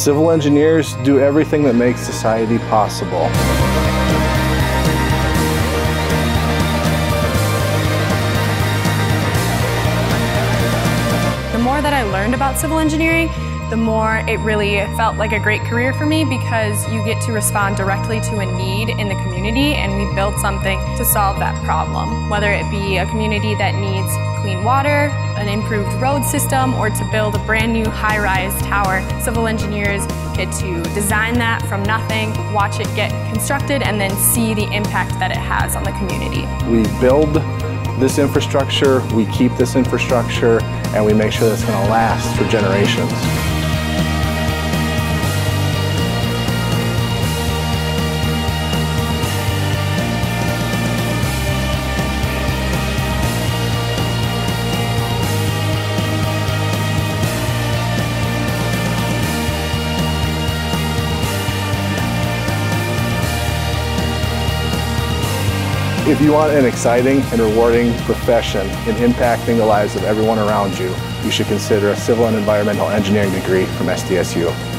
Civil engineers do everything that makes society possible. The more that I learned about civil engineering, the more it really felt like a great career for me because you get to respond directly to a need in the community and we build something to solve that problem. Whether it be a community that needs clean water, an improved road system, or to build a brand new high-rise tower, civil engineers get to design that from nothing, watch it get constructed, and then see the impact that it has on the community. We build this infrastructure, we keep this infrastructure, and we make sure that it's going to last for generations. If you want an exciting and rewarding profession in impacting the lives of everyone around you, you should consider a civil and environmental engineering degree from SDSU.